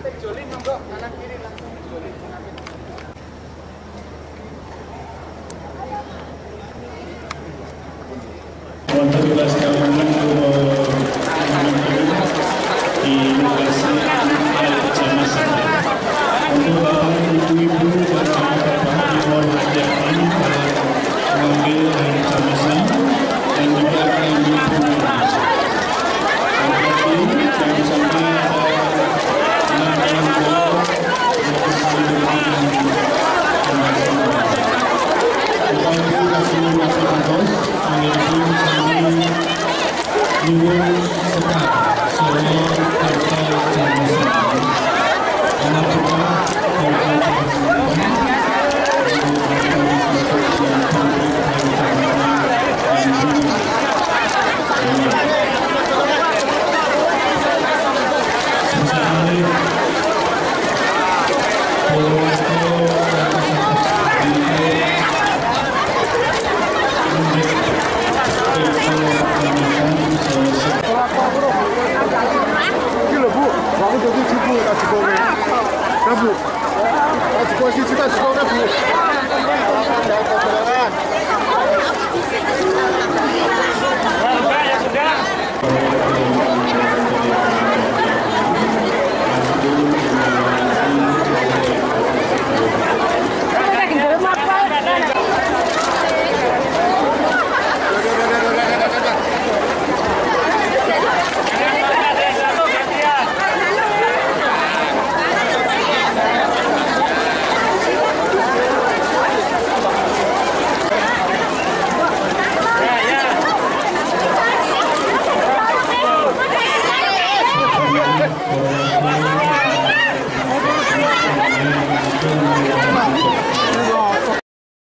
Jolin mbok anak you. Jadi cipu tak cipu ni. Dah bu, tak cipu sisi tak cipu dah bu.